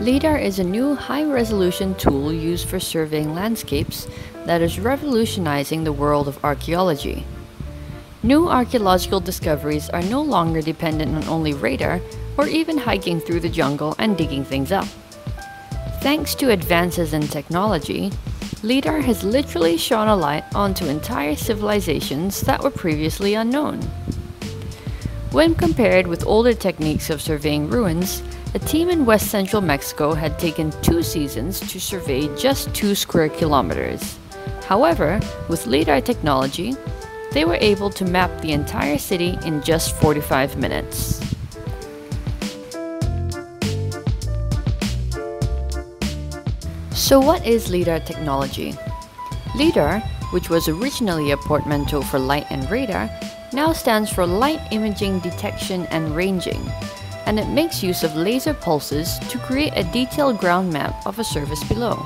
LIDAR is a new high-resolution tool used for surveying landscapes that is revolutionizing the world of archaeology. New archaeological discoveries are no longer dependent on only radar or even hiking through the jungle and digging things up. Thanks to advances in technology, LIDAR has literally shone a light onto entire civilizations that were previously unknown. When compared with older techniques of surveying ruins, a team in west central Mexico had taken two seasons to survey just two square kilometers. However, with LIDAR technology, they were able to map the entire city in just 45 minutes. So what is LIDAR technology? LIDAR, which was originally a portmanteau for light and radar, now stands for Light Imaging Detection and Ranging, and it makes use of laser pulses to create a detailed ground map of a surface below.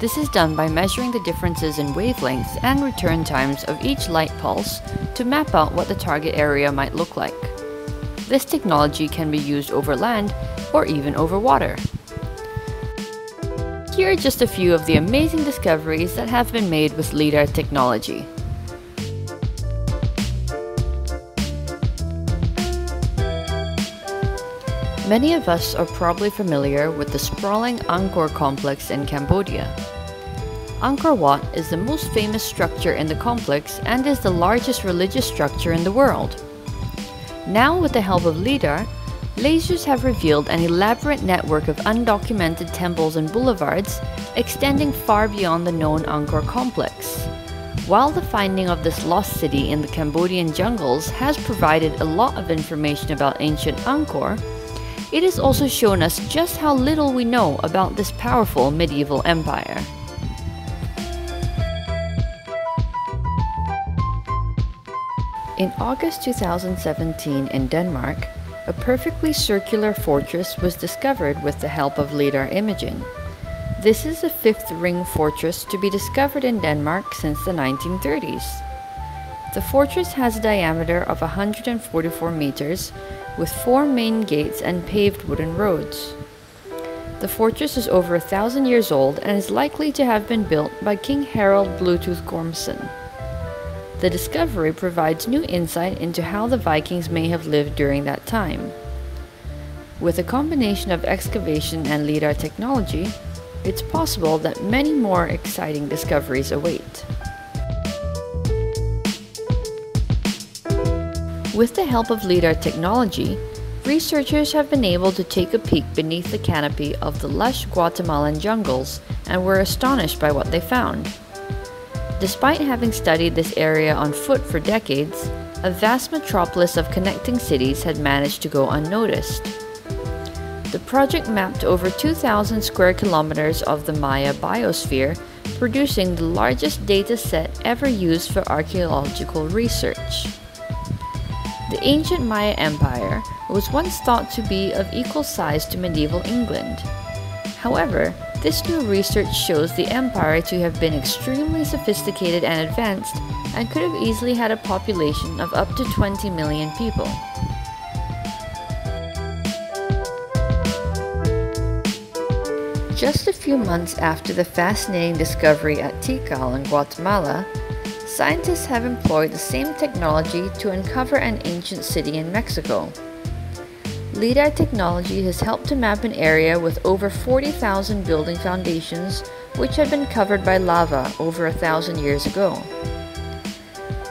This is done by measuring the differences in wavelengths and return times of each light pulse to map out what the target area might look like. This technology can be used over land or even over water. Here are just a few of the amazing discoveries that have been made with LIDAR technology. Many of us are probably familiar with the sprawling Angkor complex in Cambodia. Angkor Wat is the most famous structure in the complex and is the largest religious structure in the world. Now with the help of LIDAR, lasers have revealed an elaborate network of undocumented temples and boulevards extending far beyond the known Angkor complex. While the finding of this lost city in the Cambodian jungles has provided a lot of information about ancient Angkor, it has also shown us just how little we know about this powerful medieval empire. In August 2017 in Denmark, a perfectly circular fortress was discovered with the help of LIDAR imaging. This is the fifth ring fortress to be discovered in Denmark since the 1930s. The fortress has a diameter of 144 meters with four main gates and paved wooden roads. The fortress is over a thousand years old and is likely to have been built by King Harald Bluetooth Gormson. The discovery provides new insight into how the Vikings may have lived during that time. With a combination of excavation and LIDAR technology, it's possible that many more exciting discoveries await. With the help of LIDAR technology, researchers have been able to take a peek beneath the canopy of the lush Guatemalan jungles and were astonished by what they found. Despite having studied this area on foot for decades, a vast metropolis of connecting cities had managed to go unnoticed. The project mapped over 2,000 square kilometers of the Maya biosphere, producing the largest data set ever used for archaeological research. The ancient Maya Empire was once thought to be of equal size to medieval England. However, this new research shows the empire to have been extremely sophisticated and advanced and could have easily had a population of up to 20 million people. Just a few months after the fascinating discovery at Tikal in Guatemala, Scientists have employed the same technology to uncover an ancient city in Mexico. LIDAR technology has helped to map an area with over 40,000 building foundations which had been covered by lava over a thousand years ago.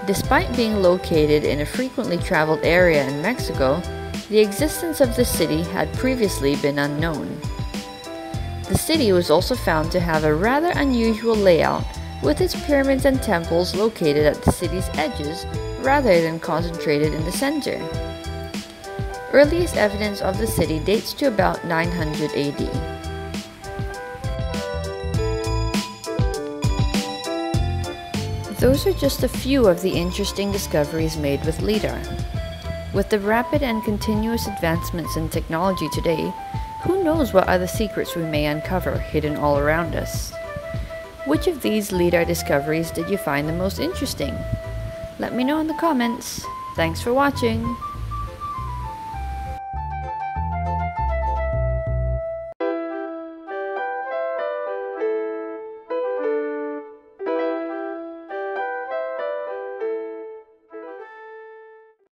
Despite being located in a frequently traveled area in Mexico, the existence of the city had previously been unknown. The city was also found to have a rather unusual layout with its pyramids and temples located at the city's edges rather than concentrated in the center. Earliest evidence of the city dates to about 900 AD. Those are just a few of the interesting discoveries made with LIDAR. With the rapid and continuous advancements in technology today, who knows what other secrets we may uncover hidden all around us. Which of these LIDAR discoveries did you find the most interesting? Let me know in the comments. Thanks for watching!